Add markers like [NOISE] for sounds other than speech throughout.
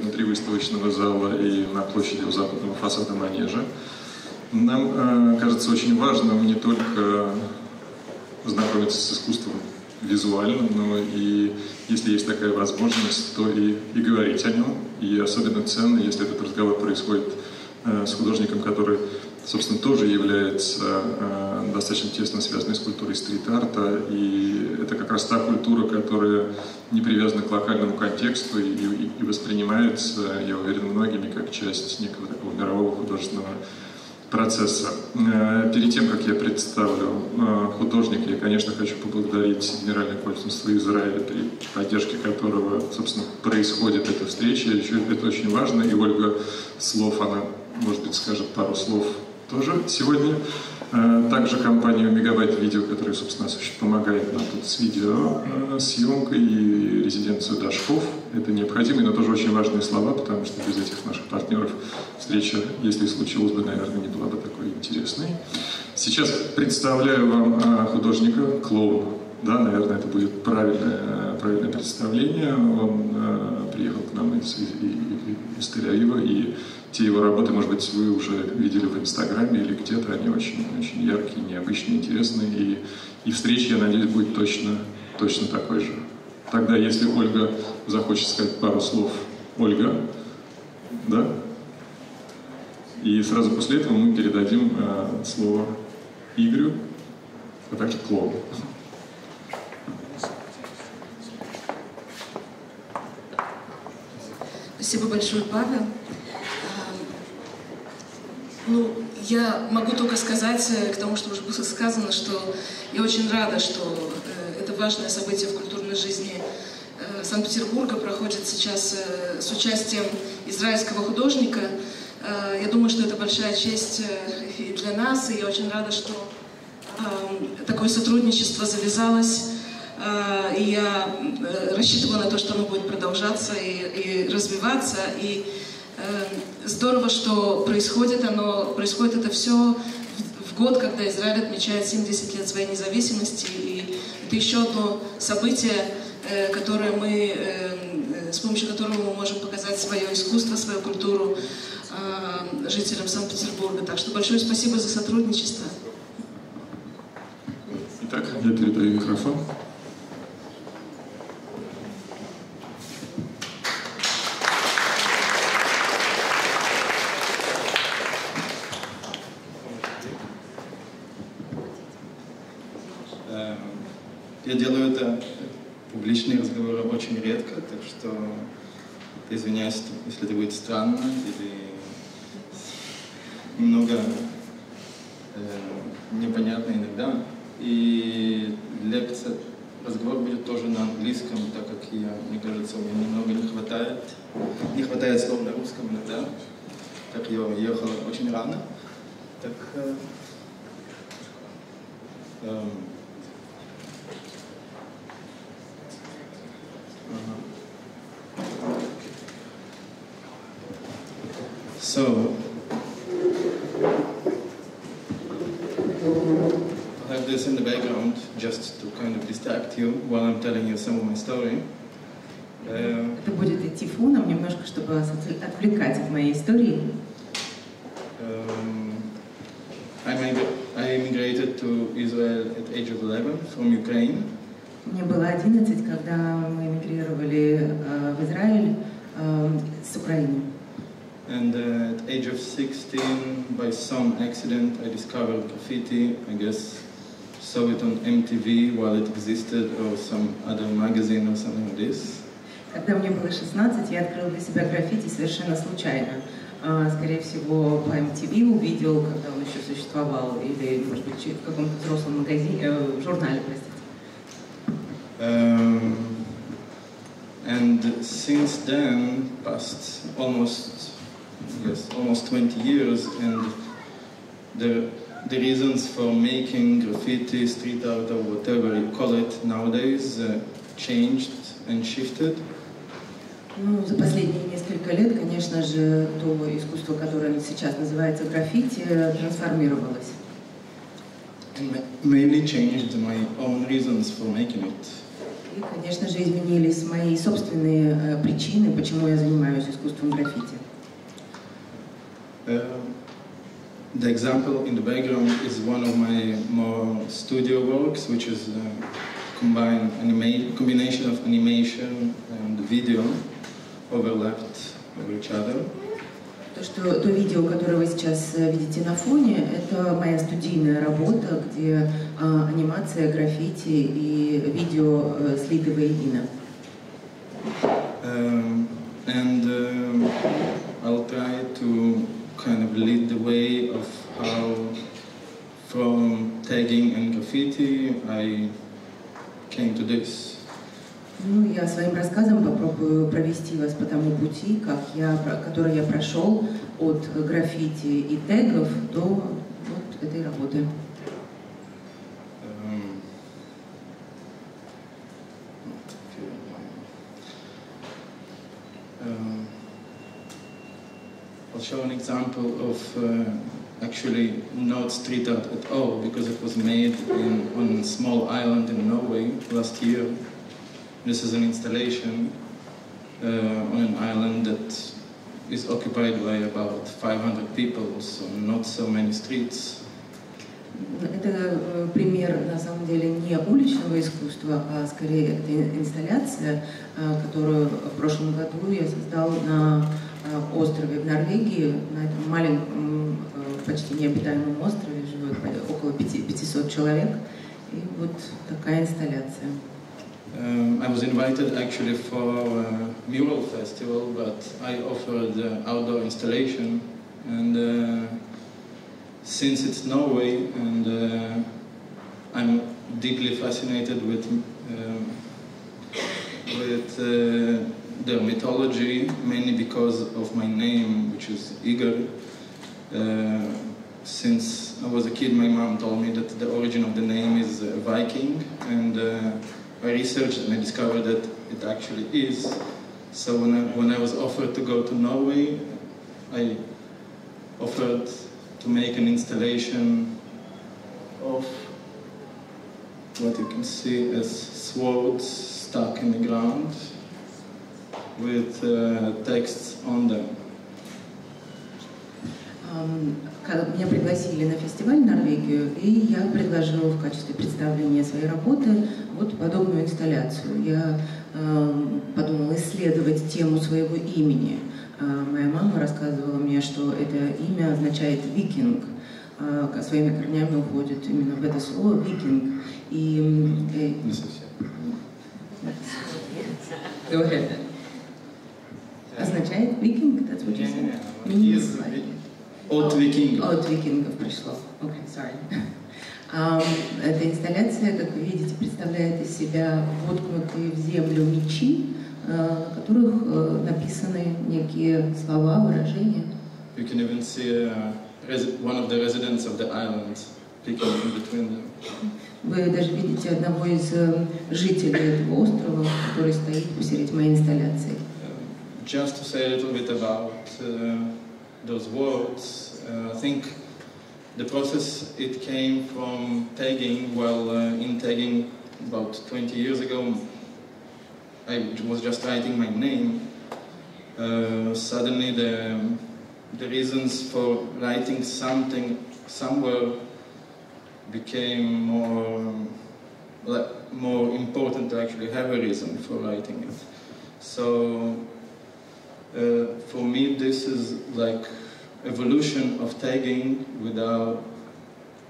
внутри выставочного зала и на площади у западного фасада Манежа. Нам э, кажется очень важным не только знакомиться с искусством визуально, но и если есть такая возможность, то и, и говорить о нем. И особенно ценно, если этот разговор происходит э, с художником, который, собственно, тоже является э, достаточно тесно связанной с культурой стрит-арта. И это как раз та культура, которая не привязана к локальному контексту и, и, и воспринимается, я уверен, многими как часть некого такого мирового художественного процесса. Э, перед тем, как я представлю э, художника, я, конечно, хочу поблагодарить Генеральное консульство Израиля, при поддержке которого, собственно, происходит эта встреча. Это очень важно, и Ольга Слов, она, может быть, скажет пару слов тоже сегодня. Э, также компанию Мегабайт Видео, которая, собственно, помогает нам тут с видео съемкой и резиденцию Дашков. Это необходимые, но тоже очень важные слова, потому что без этих наших партнеров встреча, если случилась бы, наверное, не была бы такой интересной. Сейчас представляю вам э, художника, клоуна. Да, наверное, это будет правильное, правильное представление. Он э, приехал к нам из, из, из Тель-Авива и те его работы, может быть, вы уже видели в Инстаграме или где-то, они очень, очень яркие, необычные, интересные, и, и встреча, я надеюсь, будет точно, точно такой же. Тогда, если Ольга захочет сказать пару слов, Ольга, да? И сразу после этого мы передадим э, слово Игорю, а также Клоу. Спасибо большое, Павел. Ну, я могу только сказать э, к тому, что уже было сказано, что я очень рада, что э, это важное событие в культурной жизни э, Санкт-Петербурга проходит сейчас с участием израильского художника. Я думаю, что это большая честь и для нас, и я очень рада, что такое сотрудничество завязалось. И я рассчитываю на то, что оно будет продолжаться и, и развиваться. И здорово, что происходит оно, происходит это все в год, когда Израиль отмечает 70 лет своей независимости, и это еще одно событие, э, которое мы, эм, э, с помощью которого мы можем показать свое искусство, свою культуру э, жителям Санкт-Петербурга. Так что большое спасибо за сотрудничество. Итак, я передаю микрофон. Я делаю это публичные разговоры очень редко, так что извиняюсь, если это будет странно или немного э, непонятно иногда. И лекция, разговор будет тоже на английском, так как я, мне кажется, мне немного не хватает, не хватает слов на русском иногда, так я уехал очень рано. Так, э, э, So, I have this in the background just to kind of distract you while I'm telling you some of my story. Это будет идти фоном немножко, чтобы вас отвлекать от моей истории. Um, I immigrated to Israel at age of 11 from Ukraine. Мне было 11, когда мы эмигрировали в Израиль с Украины. And uh, at age of 16, by some accident, I discovered graffiti. I guess saw it on MTV while it existed, or some other magazine or something like this. Когда мне было 16, я открыл для себя граффити совершенно случайно. Скорее всего, по MTV увидел, когда он еще существовал, или, может быть, в каком-то взрослом магазине, э, журнале, простите. Um, and since then, past almost yes, almost 20 years, and the, the reasons for making graffiti, street art, or whatever you call it nowadays uh, changed and shifted. Ну, за последние несколько лет, конечно же, то искусство, которое сейчас называется граффити, трансформировалось. And mainly changed my own reasons for making it. И, конечно же, изменились мои собственные э, причины, почему я занимаюсь искусством граффити. Uh, the example in the background is one of my more studio works, which is a combined anima- combination of animation and video overlapped over each other. То, что, то видео, которое вы сейчас э, видите на фоне, это моя студийная работа, где а, анимация, граффити и видео э, слиты воедино. Um, and um, I'll try to kind of lead the way of how from tagging and graffiti I came to this. Ну, я своим рассказом попробую провести вас по тому пути, как я, который я прошел от граффити и тегов до вот этой работы. Um, um, I'll show an example of uh, actually at all because it was made in, on a small island in Norway last year. This is an installation uh, on an island that is occupied by about 500 people, so not so many streets. Это э, пример, на самом деле, не уличного искусства, а скорее это инсталляция, э, которую в прошлом году я создал на э, острове в Норвегии, на этом маленьком, почти необитаемом острове живет около пяти- 500 человек. И вот такая инсталляция. Um, I was invited actually for a mural festival, but I offered outdoor installation. And uh, since it's Norway, and uh, I'm deeply fascinated with um, with uh, their mythology, mainly because of my name, which is Igor. Uh, since I was a kid, my mom told me that the origin of the name is uh, Viking, and I researched and I discovered that it actually is. So when I, when I was offered to go to Norway, I offered to make an installation of what you can see as swords stuck in the ground with uh, texts on them. Um, Меня пригласили на фестиваль в Норвегию, и я предложила в качестве представления своей работы вот подобную инсталляцию. Я ам, подумала исследовать тему своего имени. А, Моя мама рассказывала мне, что это имя означает «викинг», ко- своими корнями уходит именно в это слово «викинг». И э, Не совсем. Go ahead. означает «викинг», that's what you said? Из- От викингов. От викингов пришло. Окей, sorry. [LAUGHS] Ам, Эта инсталляция, как вы видите, представляет из себя воткнутые в землю мечи, э, на которых э, написаны некие слова, выражения. You can even see uh, one of the residents of the island picking in between them. Вы даже видите одного из э, жителей этого острова, который стоит посередине моей инсталляции. Uh, just to say a little bit about uh, those words, uh, I think the process it came from tagging. Well, uh, in tagging about 20 years ago, I was just writing my name. Uh, suddenly, the the reasons for writing something somewhere became more more important to actually have a reason for writing it. So uh, for me, this is like evolution of tagging without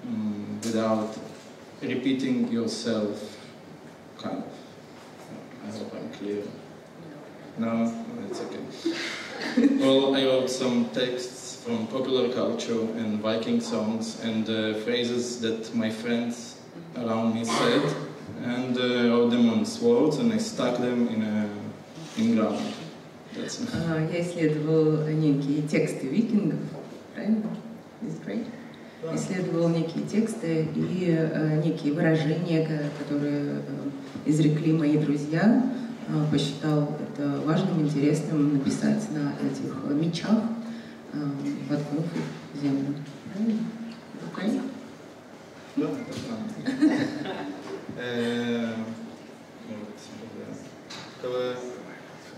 mm, without repeating yourself, kind of. I hope I'm clear. No, it's okay. [LAUGHS] well, I wrote some texts from popular culture and Viking songs and uh, phrases that my friends around me said, and uh, wrote them on swords and I stuck them in a in ground. А, Я исследовал некие тексты викингов, правильно? Right? Исследовал некие тексты и э, некие выражения, ко- которые э, изрекли мои друзья. Э, посчитал это важным, интересным написать на этих э, мечах, э, воткнув их в землю. Правильно? Правильно? Да, это правда. [LAUGHS]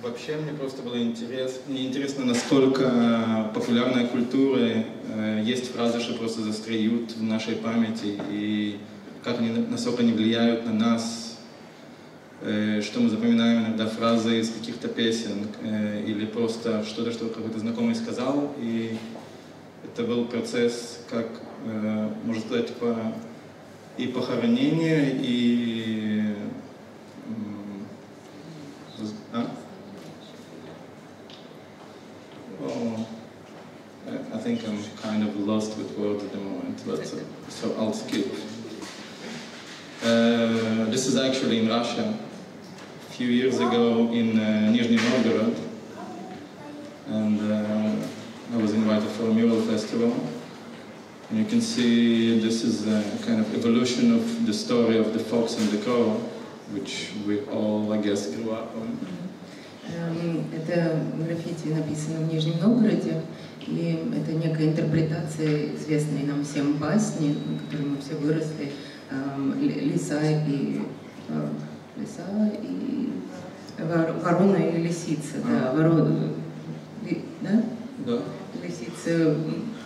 Э. Вообще мне просто было интерес, мне интересно, насколько популярная культура, э, есть фразы, что просто застреют в нашей памяти, и как они, насколько они влияют на нас, э, что мы запоминаем иногда фразы из каких-то песен, э, или просто что-то, что какой-то знакомый сказал, и это был процесс, как, э, можно сказать, по, и похоронение, и... А? Oh, I think I'm kind of lost with words at the moment, but so, so I'll skip. Uh, this is actually in Russia. A few years ago in uh, Nizhny Novgorod, and uh, I was invited for a mural festival. And you can see this is a kind of evolution of the story of the fox and the crow, which we all, I guess, grew up on. Это граффити написано в Нижнем Новгороде, и это некая интерпретация известной нам всем басни, на которой мы все выросли, лиса и лиса и ворона и лисица, да, ворона, да? Да. Лисица,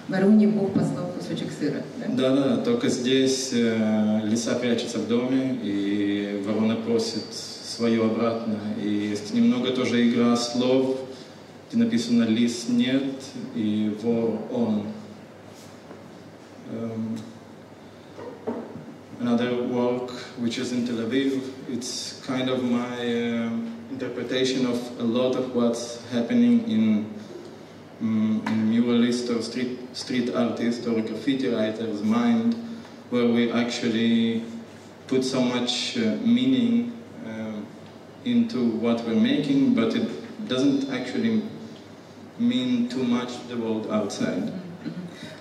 вороне Бог послал кусочек сыра, да? Да, да, только здесь э, лиса прячется в доме, и ворона просит свое обратно. И есть немного тоже игра слов, где написано «лис нет» и «вор он». Um, another work which is in Tel Aviv, it's kind of my uh, interpretation of a lot of what's happening in in muralist or street, street artist or graffiti writer's mind, where we actually put so much uh, meaning into what we're making, but it doesn't actually mean too much the world outside.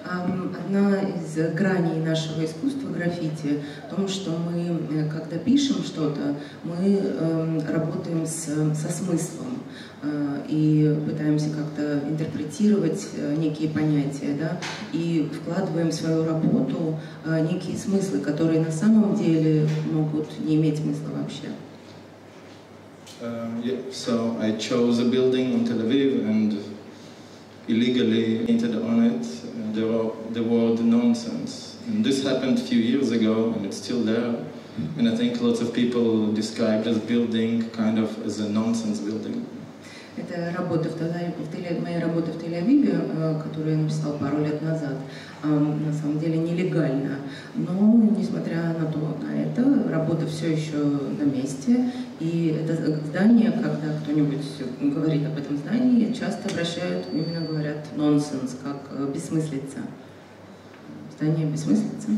Одна из граней нашего искусства граффити в том, что мы, э, когда пишем что-то, мы эм, работаем с, со смыслом э, и пытаемся как-то интерпретировать э, некие понятия, да, и вкладываем в свою работу некие смыслы, которые на самом деле могут не иметь смысла вообще. Um, yeah, so I chose a building in Tel Aviv and illegally painted on it uh, the, the word nonsense. And this happened a few years ago and it's still there. And I think lots of people describe this building kind of as a nonsense building. Это работа в Тель, моя работа в Тель-Авиве, э, которую я написала пару лет назад, на самом деле нелегально. Но, несмотря на, то, на это, работа все еще на месте. И это здание, когда кто-нибудь говорит об этом здании, часто обращают, именно говорят нонсенс, как э, бессмыслица. Здание бессмыслица.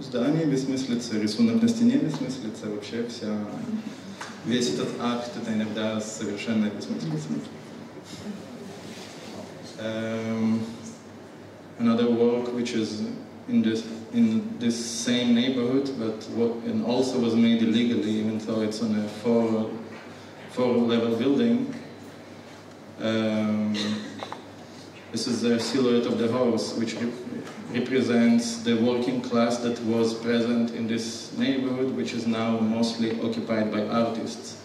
Здание бессмыслица, рисунок на стене бессмыслица, вообще вся весь этот акт это иногда совершенно бессмыслица. Um, another work which is in this in this same neighborhood, but what, and also was made illegally, even though it's on a four four level building. Um, this is a silhouette of the horse, which rep represents the working class that was present in this neighborhood, which is now mostly occupied by artists,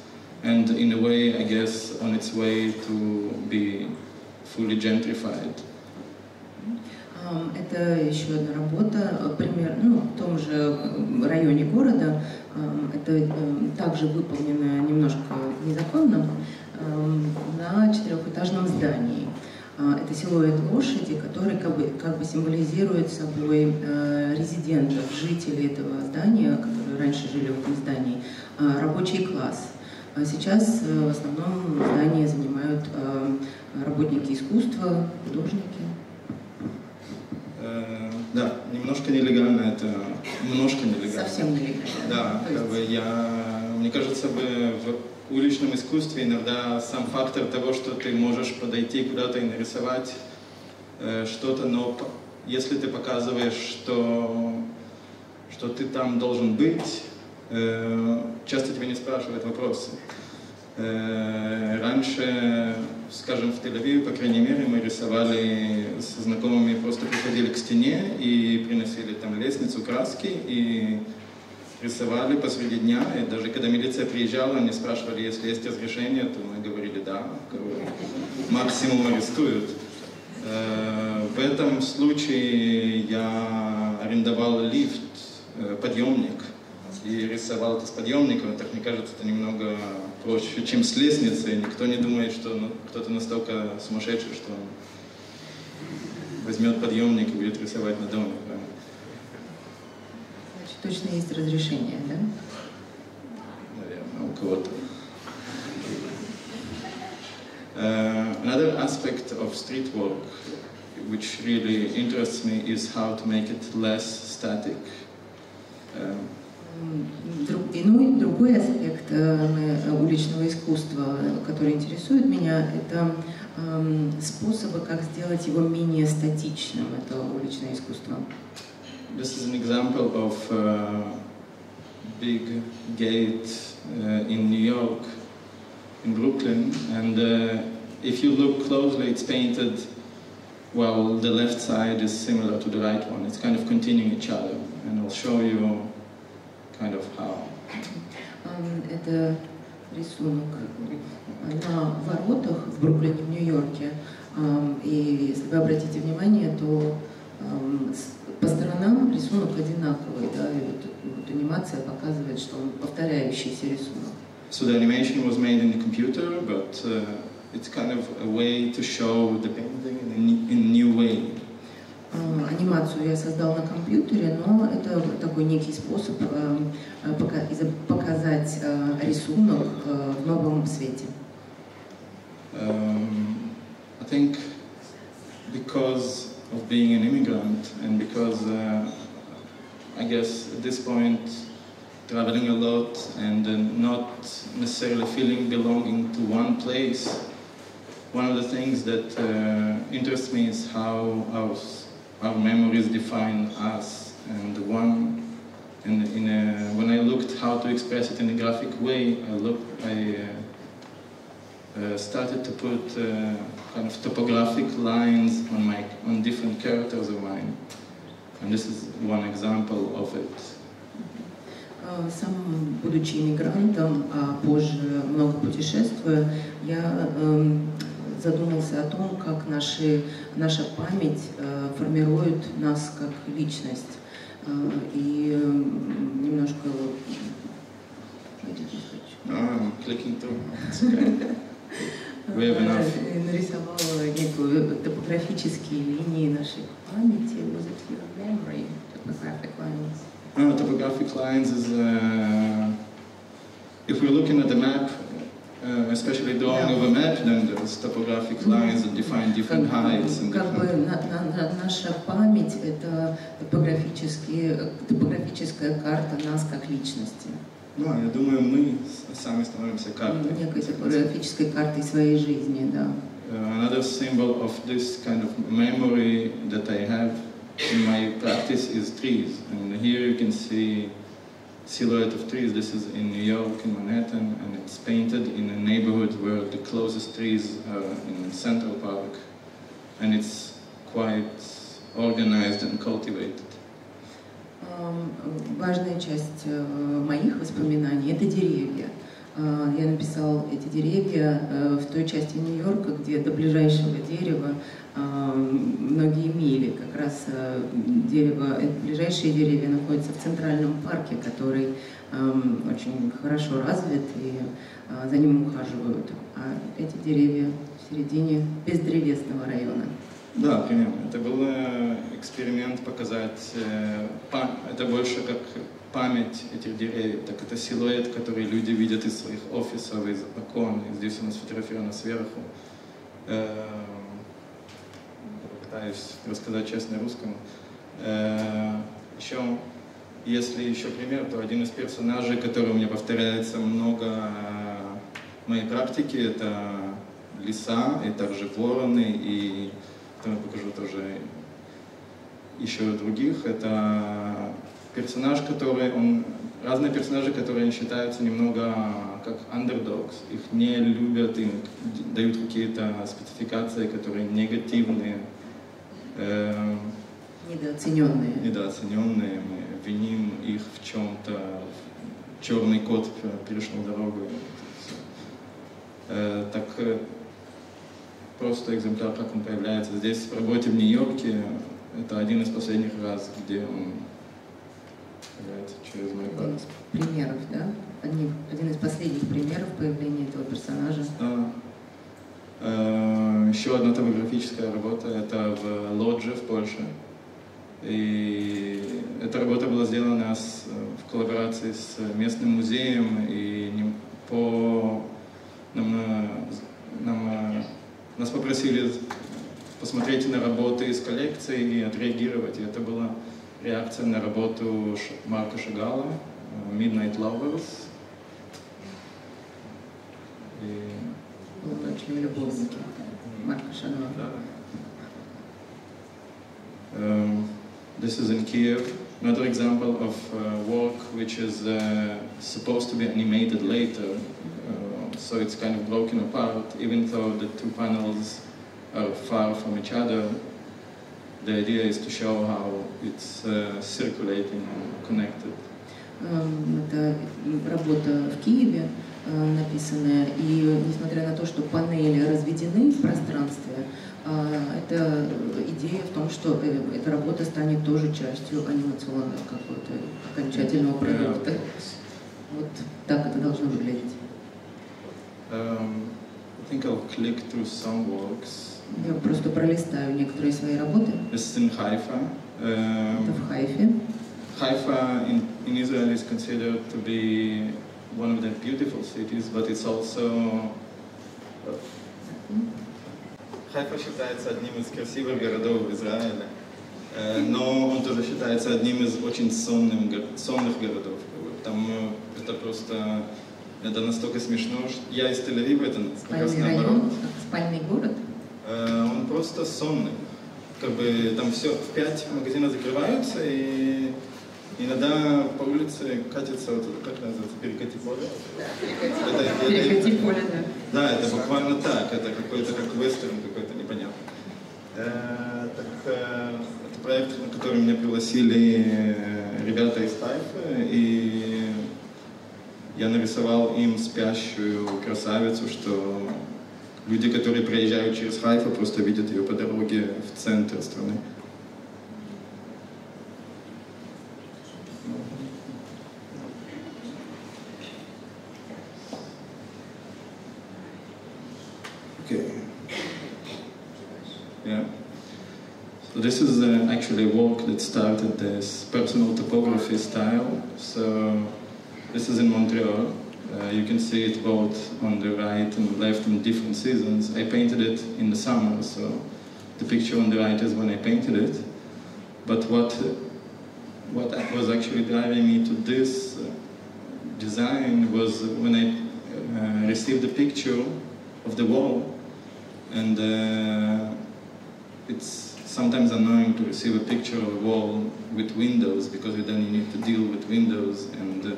and in a way, I guess, on its way to be fully gentrified. Это еще одна работа, пример, ну, в том же районе города. Это также выполнено немножко незаконно на четырехэтажном здании. Это силуэт лошади, который как бы, как бы символизирует собой резидентов, жителей этого здания, которые раньше жили в этом здании, рабочий класс. Сейчас в основном здание занимают работники искусства, художники. Да, немножко нелегально это, немножко нелегально. Совсем нелегально. Да, как бы я, мне кажется, бы уличном искусстве иногда сам фактор того, что ты можешь подойти куда-то и нарисовать э, что-то, но если ты показываешь, что, что ты там должен быть, э, часто тебя не спрашивают вопросы. Э, раньше скажем, в Тель-Авиве, по крайней мере, мы рисовали со знакомыми, просто приходили к стене и приносили там лестницу, краски, и рисовали посреди дня, и даже когда милиция приезжала, они спрашивали, если есть разрешение, то мы говорили да, максимум арестуют. Э, в этом случае я арендовал лифт, э, подъемник, и рисовал это с подъемником. Так мне кажется, это немного проще, чем с лестницы. Никто не думает, что ну, кто-то настолько сумасшедший, что он возьмет подъемник и будет рисовать на доме. Точно есть разрешение, да? Наверное, у кого-то. Uh, another aspect of street work which really interests me is how to make it less static. Uh, Иной, другой аспект э, уличного искусства, который интересует меня, это э, способы, как сделать его менее статичным, это уличное искусство. This is an example of a big gate uh, in New York, in Brooklyn, and uh, if you look closely, it's painted while the left side is similar to the right one. It's kind of continuing each other, and I'll show you kind of how. Это рисунок на воротах в Бруклине, в Нью-Йорке. И если вы обратите внимание, то по сторонам рисунок одинаковый, да, и вот, вот анимация показывает, что он повторяющийся рисунок. So the animation was made in the computer, but uh, it's kind of a way to show the painting in a, in a new way. Анимацию я создал на компьютере, но это такой некий способ показать рисунок в новом свете. Um, I think because of being an immigrant and because I guess at this point traveling a lot and uh, not necessarily feeling belonging to one place, one of the things that uh, interests me is how our our memories define us. And one, in, in a, when I looked how to express it in a graphic way, I looked, I uh, uh, started to put uh, kind of topographic lines on my on different characters of mine, and this is one example of it. Сам, будучи иммигрантом, а позже много путешествуя, я задумался о том, как наши, наша память э, формирует нас как личность. Э, и э, немножко... Ah, clicking through. Нарисовала некую топографические линии нашей памяти. Was it your memory? Topographic lines. No, topographic lines is... Uh, if we're looking at the map, Uh, especially drawing of a map, then there's topographic lines that define different heights and как бы на, на, наша память это топографические, топографическая карта нас как личности. Ну, я думаю, мы сами становимся картой. Некой топографической картой своей жизни, да. Uh, another symbol of this kind of memory that I have in my practice is trees. And here you can see silhouette of trees. This is in New York, in Manhattan, and it's painted in a neighborhood where the closest trees are in Central Park, and it's quite organized and cultivated. Важная часть моих воспоминаний – это деревья. Я написал эти деревья в той части Нью-Йорка, где до ближайшего дерева многие мили. Как раз дерево, ближайшие деревья находятся в Центральном парке, который очень хорошо развит, и за ним ухаживают. А эти деревья в середине бездревесного района. Да, примерно. Это был эксперимент показать, э, это больше как память этих деревьев, так это силуэт, который люди видят из своих офисов, из окон, и здесь у нас сфотографировано сверху. Э, пытаюсь рассказать честно русскому. Э, еще, если еще пример, то один из персонажей, который у меня повторяется много в моей практике, это лиса, и также вороны, и потом я покажу тоже еще других. Это персонаж, который, он, разные персонажи, которые считаются немного как underdogs. Их не любят, им дают какие-то спецификации, которые негативные. Эм, Недооцененные. недооцененные, мы виним их в чем-то, черный кот перешел дорогу. Э, так э, просто экземпляр, как он появляется здесь в работе в Нью-Йорке, это один из последних раз, где он появляется через мой палец. примеров, да? Один, один из последних примеров появления этого персонажа. Да. Э, Еще одна топографическая работа, это в Лодже в Польше. И эта работа была сделана с- в коллаборации с местным музеем, и по нам, э, нам, э, нас попросили посмотреть на работы из коллекции и отреагировать. И это была реакция на работу Марка Шагала «Midnight Lovers». И Полуночные любовники. Марка Шагала. Um, this is in Kiev. Another example of uh, work which is uh, supposed to be animated later. So it's kind of broken apart, even though the two panels are far from each other. The idea is to show how it's uh, circulating and connected. Эм, Это работа в Киеве э, написанная, и несмотря на то, что панели разведены в пространстве, э, это идея в том, что э, эта работа станет тоже частью анимационного какого-то окончательного продукта. Вот так это должно выглядеть. Um, I think I'll click through some works. Я просто пролистаю некоторые свои работы. This is in Haifa. Um, Это в Хайфе. Haifa in, in Israel is considered to be one of the beautiful cities, but it's also... Хайфа считается одним из красивых городов в Израиле, э, но он тоже считается одним из очень сонным, го- сонных городов. Там э, это просто... Это настолько смешно, что я из Тель-Авива, это как раз наоборот. спальный город. Э, Он просто сонный. Как бы там все, в пять магазины закрываются, и иногда по улице катится, вот как называется, перекати поле? Это- Перекати поле, да. Да, это буквально так, это какой-то как вестерн какой-то непонятный. Э, так, э, это проект, на который меня пригласили э, ребята из Тайфы, и я нарисовал им спящую красавицу, что люди, которые проезжают через Хайфу, просто видят ее по дороге в центр страны. Okay. Yeah. So this is uh, actually a work that started this personal topography style. So this is in Montreal. Uh, you can see it both on the right and left in different seasons. I painted it in the summer, so the picture on the right is when I painted it. But what what was actually driving me to this uh, design was when I uh, received the picture of the wall and uh, it's sometimes annoying to receive a picture of a wall with windows because then you need to deal with windows and uh,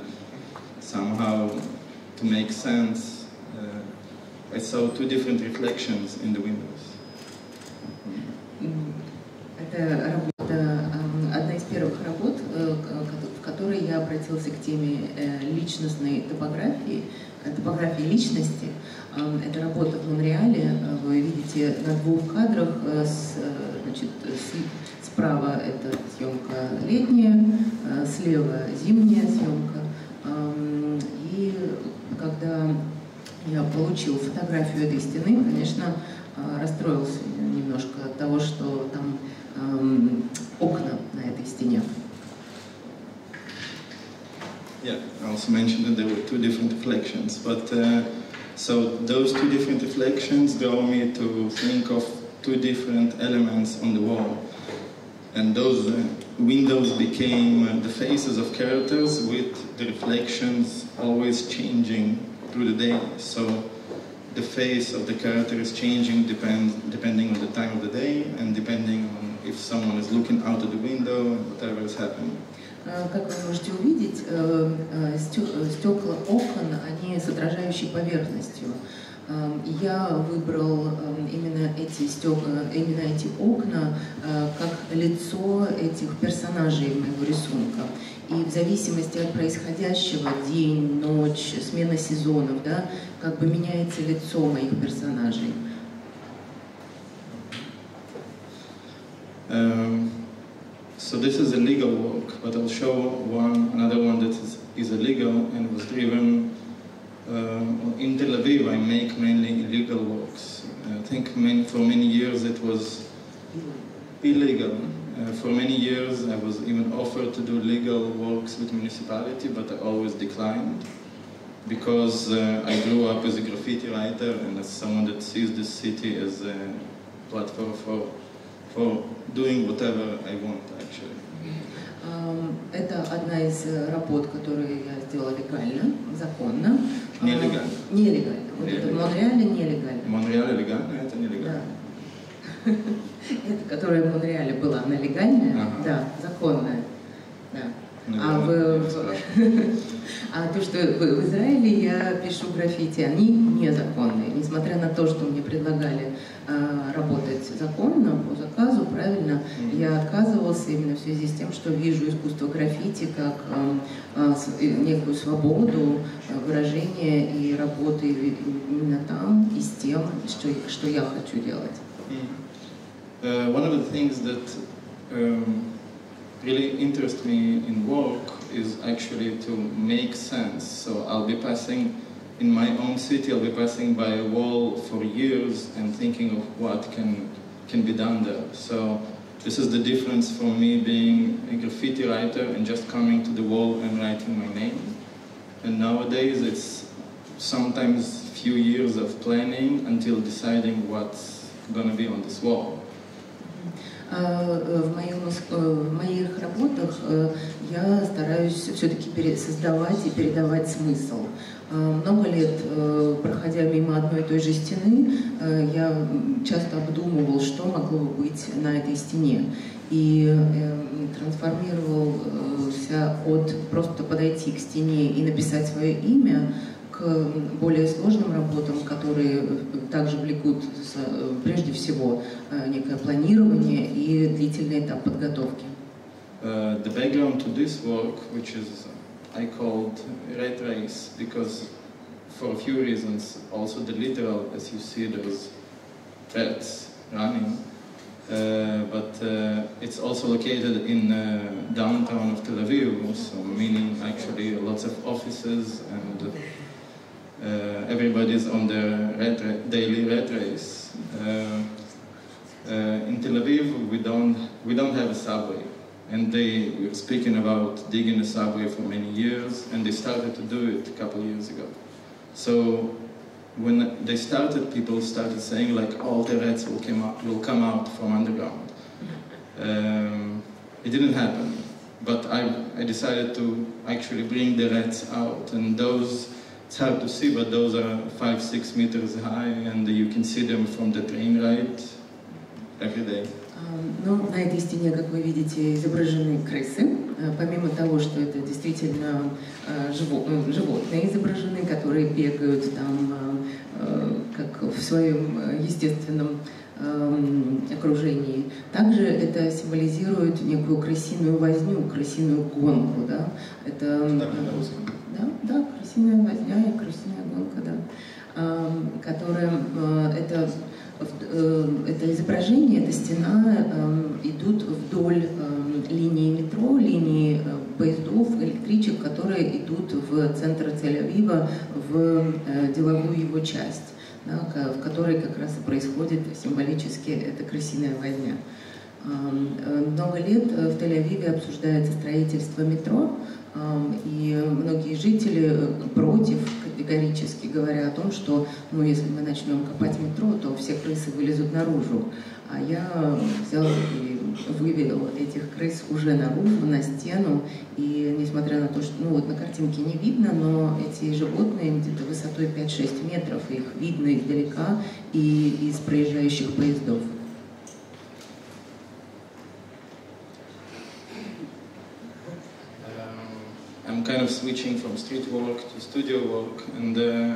somehow to make sense uh, I saw two different reflections in the windows. Это работа, эм, одна из первых работ, э, в которой я обратился к теме э, личностной топографии, э, топографии личности. Эм, Это работа в Монреале. Вы видите на двух кадрах. Значит, справа это съемка летняя, слева зимняя съемка. Эм, И когда я получил фотографию этой стены, конечно, э, расстроился немножко от того, что там эм, окна на этой стене. Yeah, I also mentioned that there were two different reflections, but uh, so those two different reflections draw me to think of two different elements on the wall. And those uh, windows became uh, the faces of characters with the reflections always changing through the day. So the face of the character is changing depend, depending on the time of the day and depending on if someone is looking out of the window and whatever is happening. Э, Как вы можете увидеть, э, э, стё- э, стекла окон, они с отражающей поверхностью. Эм, Я выбрал эм, именно эти, стекла, именно эти окна э, как лицо этих персонажей моего рисунка. И в зависимости от происходящего, день, ночь, смена сезонов, да, как бы меняется лицо моих персонажей. Um, so this is a legal work, but I'll show one another one that is, is illegal and was driven uh, in Tel Aviv. I make mainly illegal works. I think many, for many years it was illegal. Uh, for many years I was even offered to do legal works with municipality, but I always declined because uh, I grew up as a graffiti writer and as someone that sees this city as a platform for for doing whatever I want actually. Эм, Это одна из э, работ, которые я сделала легально, законно. Нелегально. Эм, Нелегально. Вот это в Нелегально. Монреале нелегально. В Монреале легально, это нелегально. Да. [LAUGHS] Это, которая в Монреале была, она легальная? Ага. Да, законная. Да. А, Наверное, в- не в- спрашивай. [LAUGHS] а то, что в, Израиле я пишу граффити, они незаконные. Несмотря на то, что мне предлагали а, работать законно, по заказу, правильно, я отказывался именно в связи с тем, что вижу искусство граффити как а, э, некую свободу выражения и работы именно там и с тем, что, что я хочу делать. Uh, one of the things that um, really interests me in work is actually to make sense. So I'll be passing in my own city, I'll be passing by a wall for years and thinking of what can can be done there. So this is the difference from me being a graffiti writer and just coming to the wall and writing my name. And nowadays it's sometimes a few years of planning until deciding what's gonna be on this wall. Mm-hmm. А, э, В, моем ис- э, в моих работах э, я стараюсь все-таки создавать и передавать смысл. Много лет, э, проходя мимо одной и той же стены, э, я часто обдумывал, что могло бы быть на этой стене. И э, трансформировался от просто подойти к стене и написать свое имя более сложным работам, которые также влекут прежде всего э, некое планирование и длительный этап подготовки. Uh, the background to this work, which is I called red race, because for a few reasons, also the literal, as you see, there's rats running, uh, but uh, it's also located in uh, downtown of Tel Aviv, so meaning actually lots of offices and uh, everybody's on their red daily red race. Uh, uh, in Tel Aviv, we don't we don't have a subway, and they were speaking about digging a subway for many years, and they started to do it a couple of years ago. So when they started, people started saying like all the rats will come out will come out from underground. Um, it didn't happen, but I, I decided to actually bring the rats out, and those it's hard to see, but those are five six meters high, and you can see them from the train ride every day. А, Ну, на этой стене, как вы видите, изображены крысы. А, Помимо того, что это действительно живо- э, животные изображены, которые бегают там как в своем естественном ам, окружении. Также это символизирует некую крысиную возню, крысиную гонку. Да? Это, да, крысиная возня и крысиная гонка, да. Ам, которая, э, это, э, это изображение, эта стена идут вдоль линии метро, линии э, поездов, электричек, которые идут в центр Тель-Авива, в деловую его часть, да, в которой как раз и происходит символически эта крысиная возня. Много лет в Тель-Авиве обсуждается строительство метро, и многие жители э, против категорически говоря о том, что ну, если мы начнем копать метро, то все крысы вылезут наружу. А я взял и вывел этих крыс уже наружу, на стену, и несмотря на то, что ну, вот на картинке не видно, но эти животные где-то высотой 5-6 метров, их видно издалека и из проезжающих поездов. Um, I'm kind of switching from street work to studio work, and uh,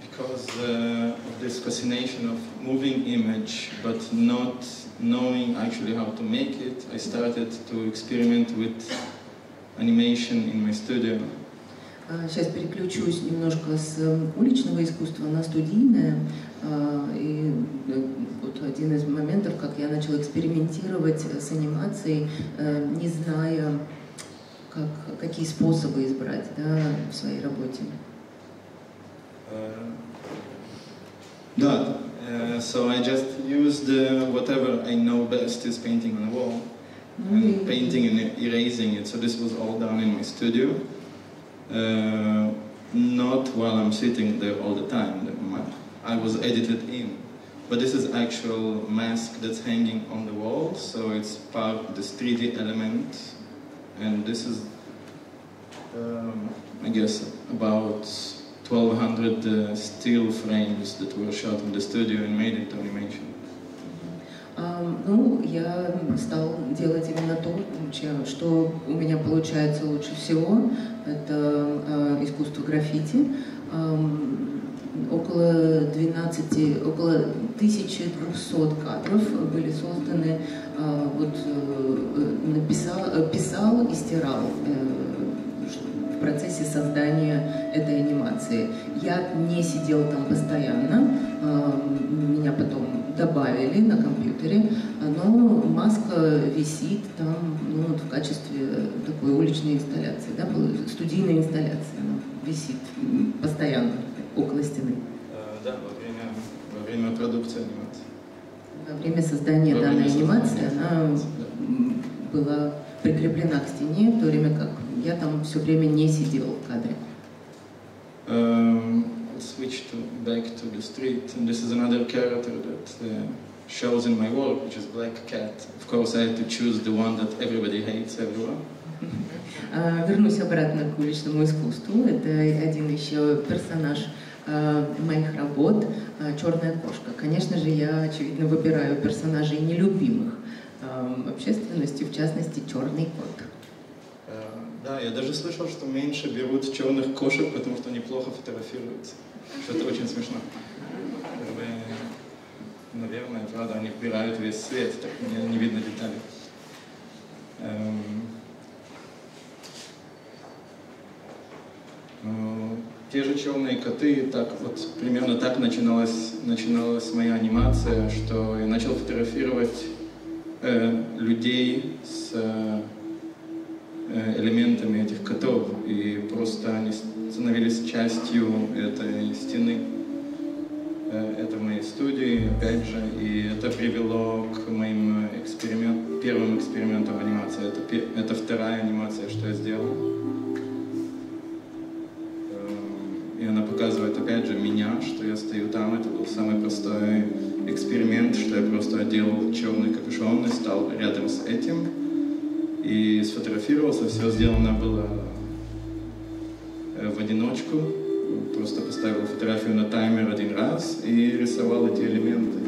because uh, of this fascination of moving image, but not knowing actually how to make it, I started to experiment with animation in my studio. Сейчас переключусь немножко с уличного искусства на студийное. И вот один из моментов, как я начала экспериментировать с анимацией, не зная, как, какие способы избрать да, в своей работе. Да, uh, so I just used uh, whatever I know best is painting on a wall. and painting and erasing it. So this was all done in my studio, uh, not while I'm sitting there all the time. I was edited in. But this is actual mask that's hanging on the wall, so it's part of this 3D element. And this is, um, I guess, about 1200 uh, steel frames that were shot in the studio and made into animation. Ну, я стал делать именно то, что у меня получается лучше всего. Это искусство граффити. Около 12, около 1200 кадров были созданы, вот написал, писал и стирал в процессе создания этой анимации. Я не сидел там постоянно, меня потом добавили на компьютере, но маска висит там ну, вот в качестве такой уличной инсталляции, да, студийной инсталляции, она висит постоянно около стены. Да, во время, во время продукции анимации. Во время создания во данной время анимации создания. она да. была прикреплена к стене, в то время как я там все время не сидел в кадре. Um, switch to, back to the street, and this is another character that uh, shows in my work, which is Black Cat. Of course, I had to choose the one that everybody hates everywhere. [LAUGHS] Вернусь обратно к уличному искусству. Это один еще персонаж моих работ «Черная кошка». Конечно же, я, очевидно, выбираю персонажей нелюбимых общественностью, в частности, «Черный кот». Да, я даже слышал, что меньше берут черных кошек, потому что они плохо фотографируются. Что это очень смешно. Наверное, правда, они вбирают весь свет, так не, не видно деталей. Эм... Те же черные коты, так вот примерно так начиналась, начиналась моя анимация, что я начал фотографировать э, людей с э, элементами этих котов, и просто они становились частью этой стены. Э, это в моей студии, опять же, и это привело к моим эксперимент, первым экспериментам анимации. Это, это вторая анимация, что я сделал. И она показывает, опять же, меня, что я стою там. Это был самый простой эксперимент, что я просто одел черный капюшон и стал рядом с этим. И сфотографировался, все сделано было в одиночку, просто поставил фотографию на таймер один раз и рисовал эти элементы.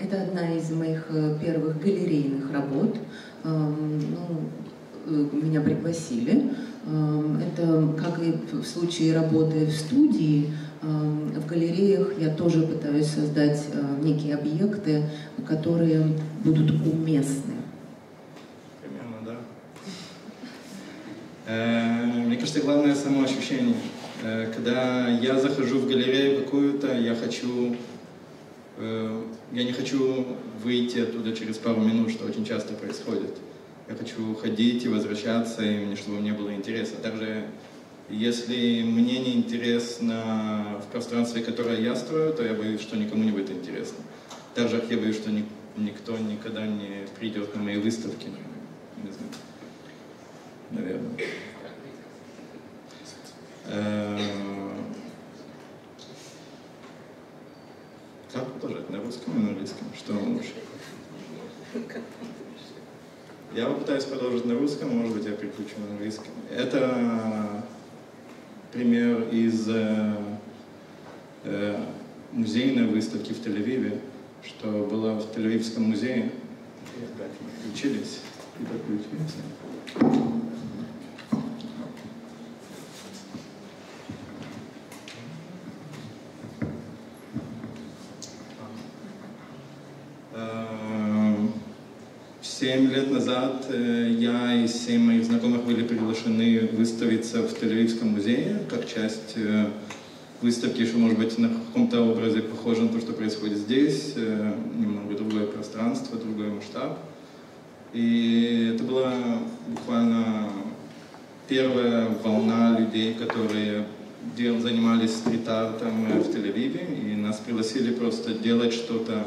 Это одна из моих э, первых галерейных работ. Ну, э, меня пригласили. Это, как и в случае работы в студии, в галереях я тоже пытаюсь создать э, некие объекты, которые будут уместны. Примерно, да. Мне кажется, главное самоощущение. Э, когда я захожу в галерею какую-то, я хочу, э, я не хочу выйти оттуда через пару минут, что очень часто происходит. Я хочу ходить и возвращаться, и мне, чтобы мне было интересно. Также, если мне не интересно в пространстве, которое я строю, то я боюсь, что никому не будет интересно. Так же, как я боюсь, что ни, никто никогда не придет на мои выставки. Не знаю. Наверное. Э, как продолжать? На русском и на английском? Что лучше? Я попытаюсь продолжить на русском, может быть, я переключу на английский. Это пример из э, э, музейной выставки в Тель-Авиве, что было в Тель-Авивском музее. Включились и подключились. Семь лет назад я и семь моих знакомых были приглашены выставиться в Тель-Авивском музее, как часть выставки, что может быть на каком-то образе похоже на то, что происходит здесь, немного другое пространство, другой масштаб. И это была буквально первая волна людей, которые дел, занимались стрит-артом в Тель-Авиве, и нас пригласили просто делать что-то.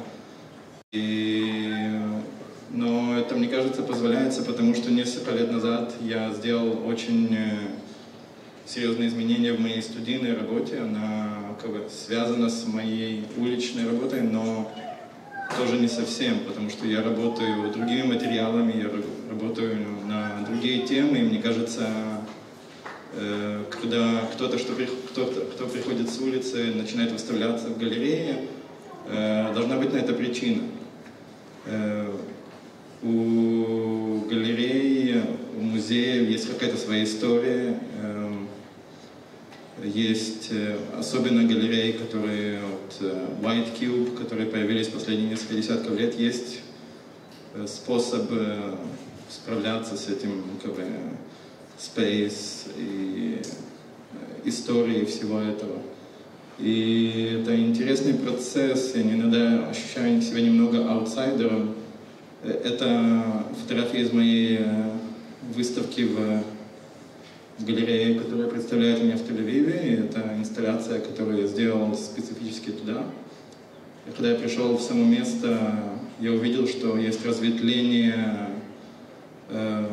И но это, мне кажется, позволяется, потому что несколько лет назад я сделал очень э, серьезные изменения в моей студийной работе. Она как бы связана с моей уличной работой, но тоже не совсем, потому что я работаю другими материалами, я работаю на другие темы, и мне кажется, э, когда кто-то, что, кто-то, кто приходит с улицы, начинает выставляться в галерее, э, должна быть на это причина у галереи, у музеев есть какая-то своя история. Эм, есть э, особенно галереи, которые от э, White Cube, которые появились последние несколько десятков лет, есть э, способ справляться с этим как бы, space и историей всего этого. И это интересный процесс, я иногда ощущаю себя немного аутсайдером, это фотография из моей э, выставки в, в галерее, которая представляет меня в Тель-Авиве. Это инсталляция, которую я сделал специфически туда. И когда я пришел в само место, я увидел, что есть разветвление, э,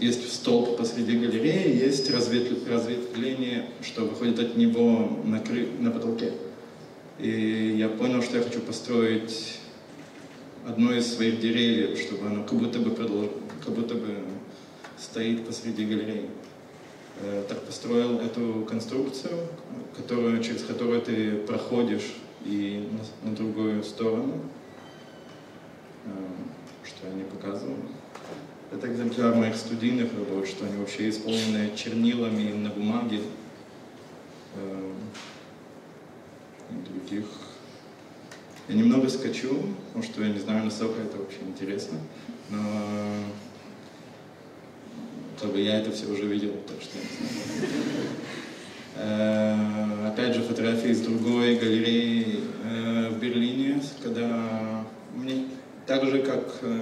есть столб посреди галереи, есть разветвление, что выходит от него на, кры... на потолке. И я понял, что я хочу построить одно из своих деревьев, чтобы оно как будто бы, продолж... как будто бы стоит посреди галереи. Э, так построил эту конструкцию, которую, через которую ты проходишь и на, на другую сторону, э, что я не показывал. Это экземпляр моих студийных работ, что они вообще исполнены чернилами на бумаге э, и других я немного скачу, потому что я не знаю, насколько это вообще интересно. Но как бы я это все уже видел, так что не знаю. Э, опять же, фотографии из другой галереи э, в Берлине, когда мне так же, как э,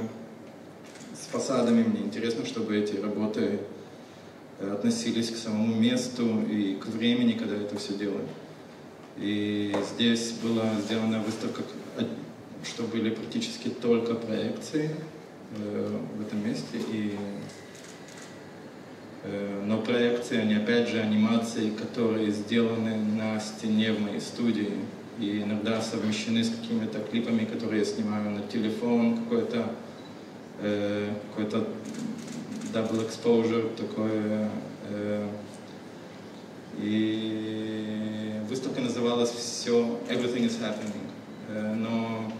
с фасадами, мне интересно, чтобы эти работы относились к самому месту и к времени, когда это все делают. И здесь была сделана выставка, что были практически только проекции э, в этом месте. И, э, но проекции, они опять же анимации, которые сделаны на стене в моей студии. И иногда совмещены с какими-то клипами, которые я снимаю на телефон, какой-то э, какой-то double exposure такое. Э, и выставка называлась все Everything is happening. Э, но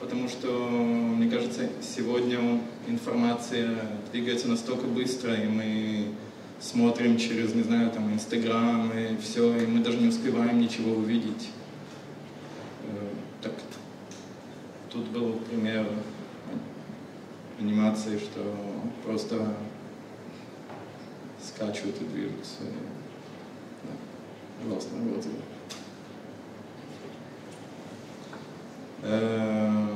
потому что, мне кажется, сегодня информация двигается настолько быстро, и мы смотрим через, не знаю, там, Инстаграм и все, и мы даже не успеваем ничего увидеть. Э, так, тут был пример анимации, что просто скачут и движутся. Пожалуйста, вот. Э,